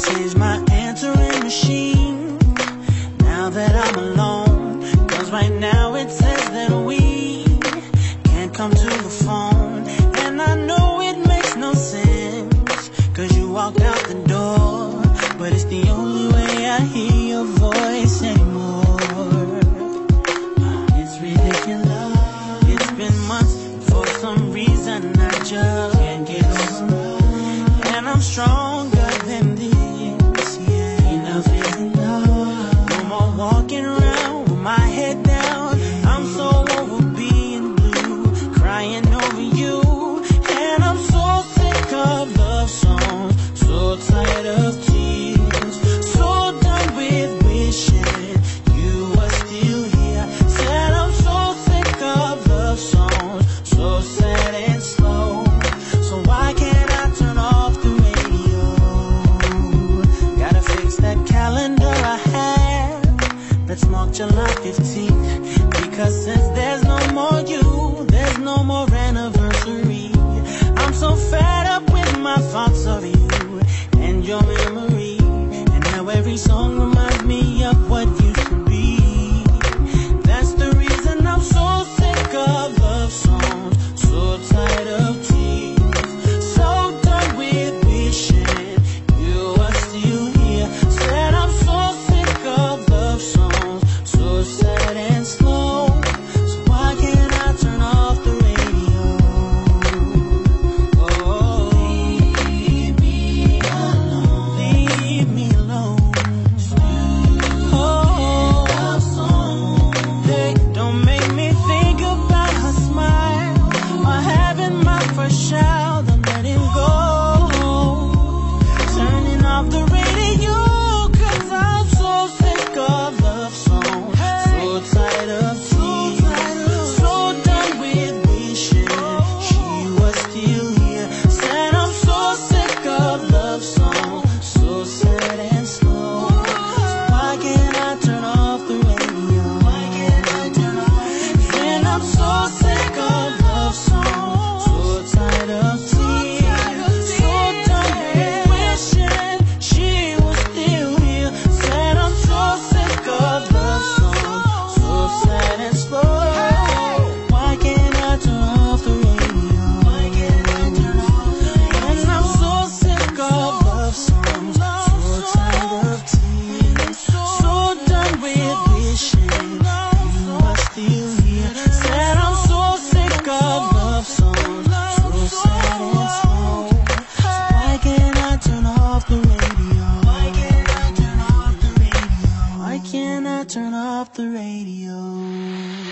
changed my answering machine. Now that I'm alone Cause right now it says that we Can't come to the phone. And I know it makes no sense Cause you walked out the door But it's the only on July 15th. Because since there's no more you, there's no more anniversary. I'm so fed off the radio.